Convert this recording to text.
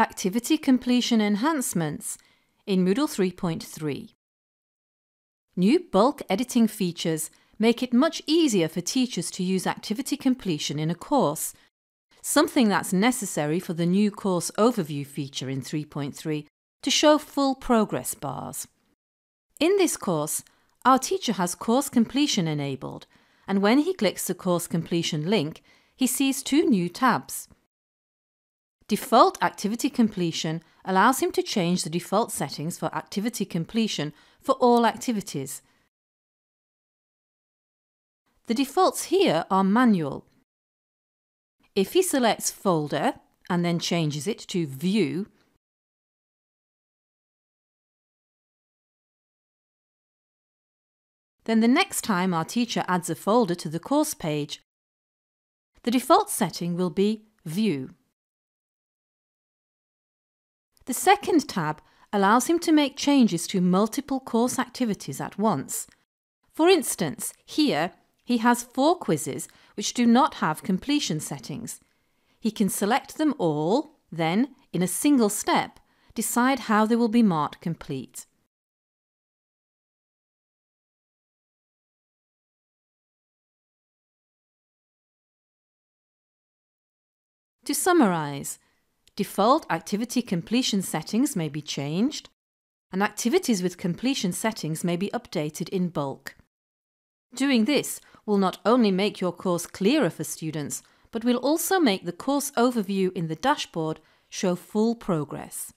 Activity Completion Enhancements in Moodle 3.3. New bulk editing features make it much easier for teachers to use activity completion in a course, something that's necessary for the new course overview feature in 3.3 to show full progress bars. In this course, our teacher has course completion enabled, and when he clicks the course completion link, he sees two new tabs. Default activity completion allows him to change the default settings for activity completion for all activities. The defaults here are manual. If he selects Folder and then changes it to View, then the next time our teacher adds a folder to the course page, the default setting will be View. The second tab allows him to make changes to multiple course activities at once. For instance, here he has four quizzes which do not have completion settings. He can select them all, then, in a single step, decide how they will be marked complete. To summarise, Default activity completion settings may be changed, and activities with completion settings may be updated in bulk. Doing this will not only make your course clearer for students, but will also make the course overview in the dashboard show full progress.